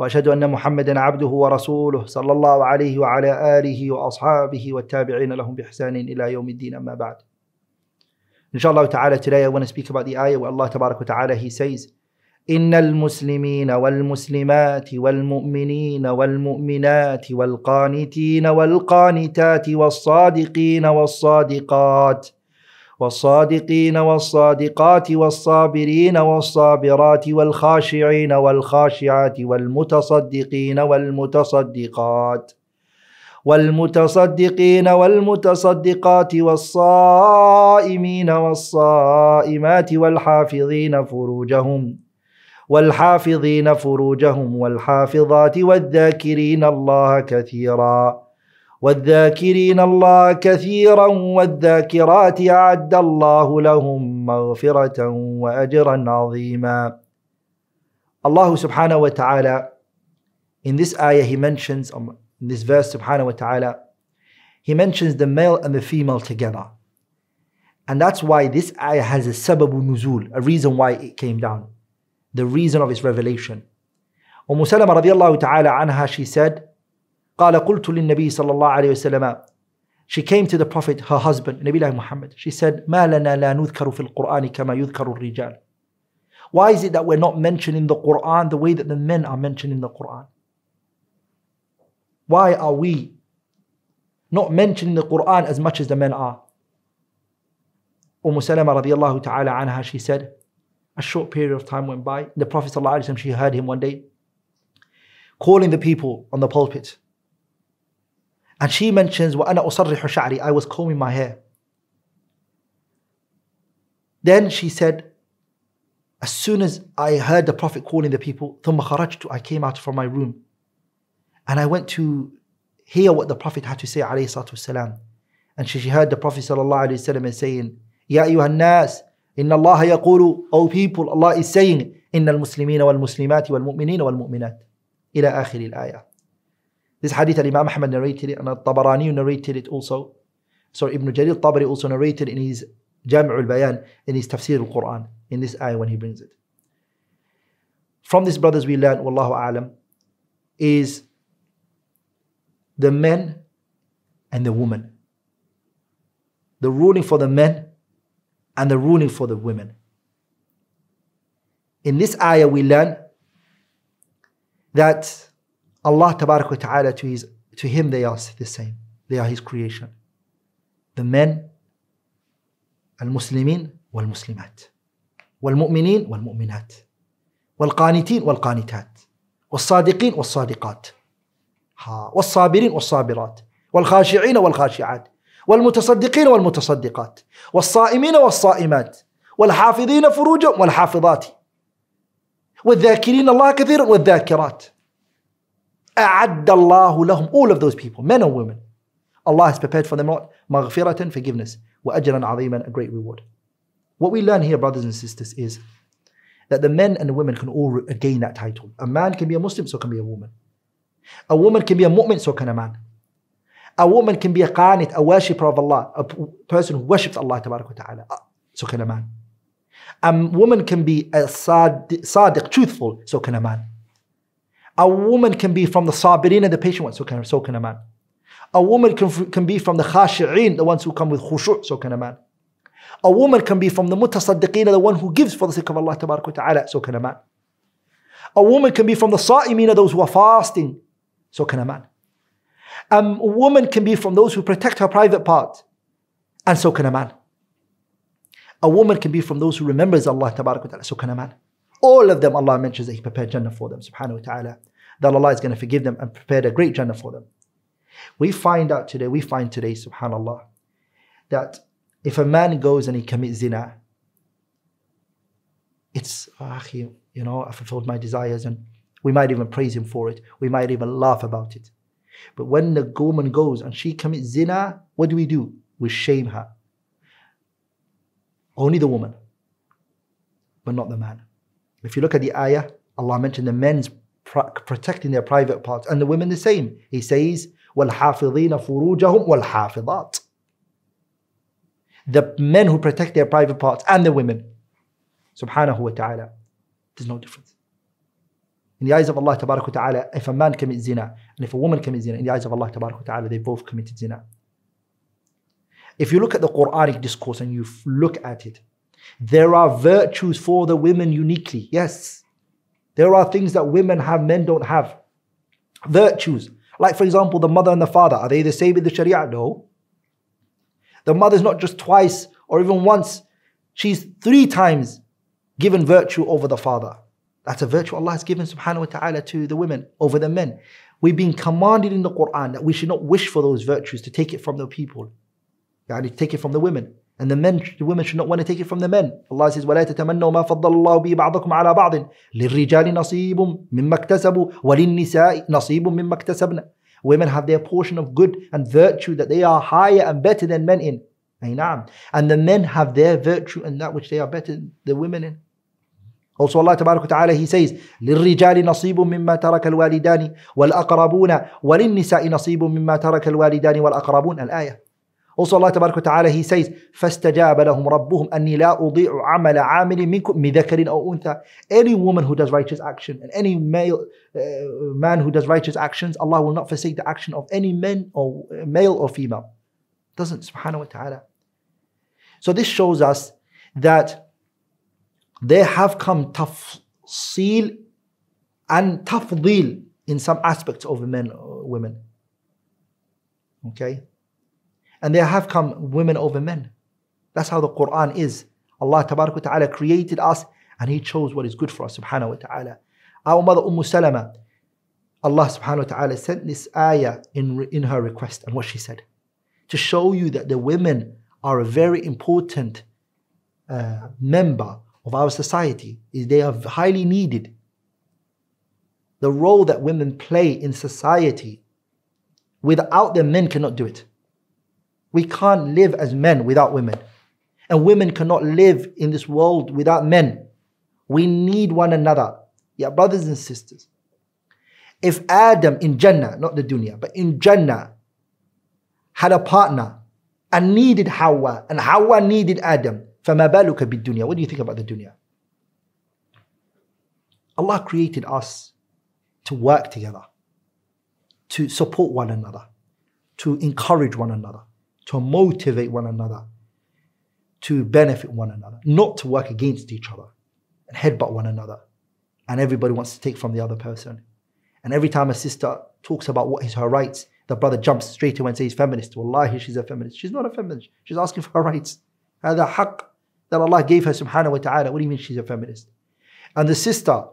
وأشهد أن محمدا عبده ورسوله صلى الله عليه وعلى آله وأصحابه والتابعين لهم بإحسان إلى يوم الدين أما بعد. Inshallah ta'ala today I want to speak about the ayah where Allah tabarak ta'ala he says إن المسلمين والمسلمات والمؤمنين والمؤمنات والقانتين والقانتات والصادقين والصادقات والصادقين والصادقات والصابرين والصابرات والخاشعين والخاشعات والمتصدقين والمتصدقات والمتصدقين والمتصدقات والصائمين والصائمات والحافظين فروجهم والحافظين فروجهم والحافظات والذاكرين الله كثيرا والذاكرين الله كثيرا والذاكرات اعد الله لهم مغفره واجرا عظيما Allah subhanahu wa ta'ala in this ayah he mentions in this verse subhanahu wa ta'ala he mentions the male and the female together and that's why this ayah has a sababu nuzul a reason why it came down the reason of its revelation Umm Salama radiallahu ta'ala anha she said قال قلت للنبي صلى الله عليه وسلم She came to the Prophet, her husband, Nabi Muhammad. She said, ما لنا لا نذكر في القرآن كما يذكر الرجال. Why is it that we're not mentioned in the Quran the way that the men are mentioned in the Quran? Why are we not mentioned in the Quran as much as the men are? Umm Salama radiallahu ta'ala anha, she said, a short period of time went by. The Prophet ﷺ, she heard him one day calling the people on the pulpit. And she mentions, وَأَنَا أُصَرِّحُ شَعْري I was combing my hair. Then she said, as soon as I heard the Prophet calling the people, ثُمَّ خَرَجْتُ I came out from my room. And I went to hear what the Prophet had to say, عليه الصلاة والسلام. And she, she heard the Prophet sallallahu alayhi wasallam saying, يَا أَيُّهَا النَّاسِ إِنَّ اللَّهَ يَقُولُ O people, Allah is saying, إِنَّ الْمُسْلِمِينَ وَالْمُسْلِمَاتِ وَالْمُؤْمِنِينَ وَالْمُؤْمِنَاتِ إلى آخر الآية. this hadith Imam Ahmad narrated it and Tabarani narrated it also. So Ibn Jarir Tabari also narrated in his Jami' al-Bayan in his Tafsir al-Quran in this ayah when he brings it. From this brothers we learn, Wallahu A'lam, is the men and the woman. The ruling for the men and the ruling for the women. In this ayah we learn that Allah Tabarak wa Ta'ala to his to him they are the same. They are his creation. The men المسلمين والمسلمات والمؤمنين والمؤمنات والقانتين والقانتات والصادقين والصادقات ها والصابرين والصابرات والخاشعين والخاشعات والمتصدقين والمتصدقات والصائمين والصائمات والحافظين فروجهم والحافظات والذاكرين الله كثيرا والذاكرات أعد الله لهم all of those people men and women Allah has prepared for them what مغفرة forgiveness وأجرا عظيما a great reward what we learn here brothers and sisters is that the men and the women can all gain that title a man can be a Muslim so can be a woman a woman can be a mu'min so can a man a woman can be a qanit a worshipper of Allah a person who worships Allah ta'ala so can a man a woman can be a sadiq, truthful, so can a man. A woman can be from the sabirin and the patient ones, so can, so can a man. A woman can, can be from the khashi'in, the ones who come with khushu', so can a man. A woman can be from the mutasaddiqeen, the one who gives for the sake of Allah ta'ala, so can a man. A woman can be from the sa'imin, those who are fasting, so can a man. a woman can be from those who protect her private part, and so can a man. A woman can be from those who remembers Allah ta'ala, so can a man. All of them, Allah mentions that He prepared Jannah for them, subhanahu wa ta'ala. That Allah is going to forgive them and prepare a great Jannah for them. We find out today, we find today, subhanAllah, that if a man goes and he commits zina, it's, ah, you know, I fulfilled my desires and we might even praise him for it. We might even laugh about it. But when the woman goes and she commits zina, what do we do? We shame her. Only the woman, but not the man. If you look at the ayah, Allah mentioned the men's protecting their private parts and the women the same. He says, وَالْحَافِظِينَ فُرُوجَهُمْ وَالْحَافِظَاتِ The men who protect their private parts and the women. Subhanahu wa ta'ala. There's no difference. In the eyes of Allah ta'ala, if a man commits zina and if a woman commits zina, in the eyes of Allah ta'ala, they both committed zina. If you look at the Quranic discourse and you look at it, there are virtues for the women uniquely. Yes. There are things that women have, men don't have. Virtues. Like, for example, the mother and the father. Are they the same in the Sharia? No. The mother's not just twice or even once, she's three times given virtue over the father. That's a virtue Allah has given subhanahu wa ta'ala to the women over the men. We've been commanded in the Quran that we should not wish for those virtues to take it from the people. Yani take it from the women. And the men, the women should not want to take it from the men. Allah says, وَلَا تَتَمَنَّوا مَا فَضَّلَ اللَّهُ بِهِ بَعْضَكُمْ عَلَى بَعْضٍ لِلرِّجَالِ نَصِيبٌ مِمَّا اكْتَسَبُوا وَلِلنِّسَاءِ نَصِيبٌ مِمَّا اكْتَسَبْنَ Women have their portion of good and virtue that they are higher and better than men in. And the men have their virtue and that which they are better than the women in. Also Allah تبارك وتعالى He says للرجال نصيب مما ترك الوالدان والأقربون وللنساء نصيب مما ترك الوالدان والأقربون الآية Also Allah تبارك وتعالى He says فاستجاب لهم ربهم أني لا أضيع عمل عامل منكم من ذكر أو أنثى Any woman who does righteous action and any male uh, man who does righteous actions Allah will not forsake the action of any man or uh, male or female doesn't subhanahu wa ta'ala So this shows us that they have come tafsil and tafdil in some aspects over men or women. Okay? And there have come women over men. That's how the Quran is. Allah ta'ala created us and He chose what is good for us, subhanahu wa ta'ala. Our mother Umm Salama, Allah subhanahu wa ta'ala sent this ayah in, in her request and what she said. To show you that the women are a very important uh, member of our society. Is they are highly needed. The role that women play in society, without them, men cannot do it. We can't live as men without women. And women cannot live in this world without men. We need one another. Yeah, brothers and sisters. If Adam in Jannah, not the dunya, but in Jannah, had a partner and needed Hawa, and Hawa needed Adam, فما بالك بالدنيا What do you think about the dunya? Allah created us to work together, to support one another, to encourage one another, to motivate one another, to benefit one another, not to work against each other and headbutt one another. And everybody wants to take from the other person. And every time a sister talks about what is her rights, the brother jumps straight away and says, feminist. Wallahi, she's a feminist. She's not a feminist. She's asking for her rights. هذا حق that Allah gave her subhanahu wa ta'ala. What do you mean she's a feminist? And the sister,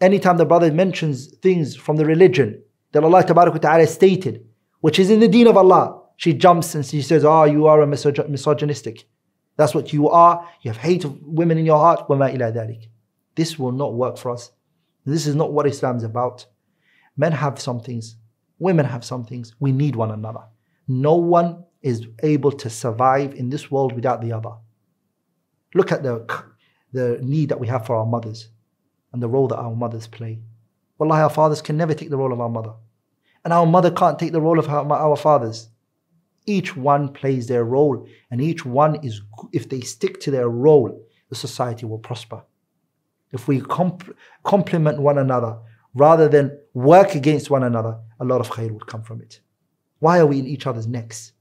anytime the brother mentions things from the religion that Allah ta'ala stated, which is in the deen of Allah, she jumps and she says, "Ah, oh, you are a misog- misogynistic. That's what you are. You have hate of women in your heart." This will not work for us. This is not what Islam is about. Men have some things. Women have some things. We need one another. No one is able to survive in this world without the other. Look at the, the need that we have for our mothers and the role that our mothers play. Wallahi, our fathers can never take the role of our mother. And our mother can't take the role of our, our fathers. Each one plays their role, and each one is, if they stick to their role, the society will prosper. If we comp- complement one another rather than work against one another, a lot of khair would come from it. Why are we in each other's necks?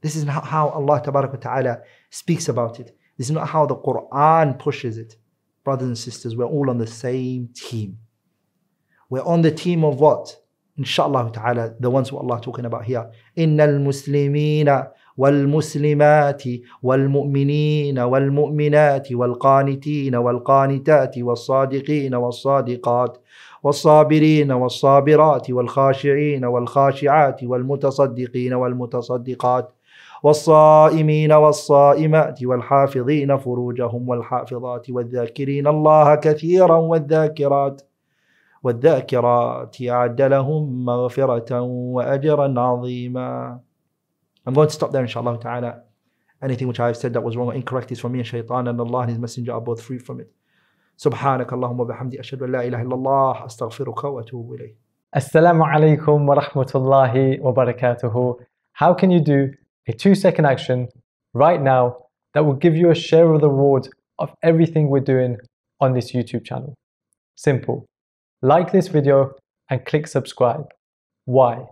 This is not how Allah Ta'ala speaks about it. This is not how the Quran pushes it. Brothers and sisters, we're all on the same team. We're on the team of what? Inshallah ta'ala, the ones who Allah talking about here. إن المسلمين والمسلمات والمؤمنين والمؤمنات والقانتين والقانتات والصادقين والصادقات والصابرين والصابرات والخاشعين والخاشعات والمتصدقين والمتصدقات والصائمين والصائمات والحافظين فروجهم والحافظات والذاكرين الله كثيرا والذاكرات والذاكرات أعد لهم مغفرة وأجرا عظيما I'm going to stop there inshallah ta'ala. Anything which I have said that was wrong or incorrect is from me and shaitan and Allah and His Messenger are both free from it. سبحانك اللهم وبحمدك أشهد أن لا إله إلا الله أستغفرك وأتوب إليك Assalamu alaikum wa rahmatullahi wa barakatuhu. How can you do a two second action right now that will give you a share of the reward of everything we're doing on this YouTube channel? Simple. Like this video and click subscribe. Why?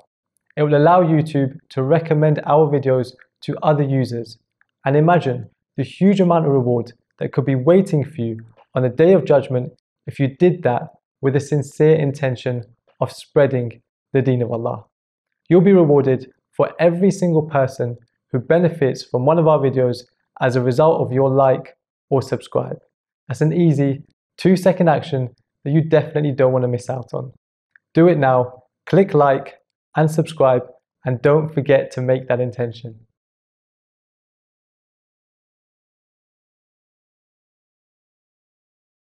It will allow YouTube to recommend our videos to other users. And imagine the huge amount of reward that could be waiting for you on the day of judgment if you did that with a sincere intention of spreading the deen of Allah. You'll be rewarded for every single person who benefits from one of our videos as a result of your like or subscribe. That's an easy two second action that you definitely don't want to miss out on. Do it now, click like and subscribe, and don't forget to make that intention.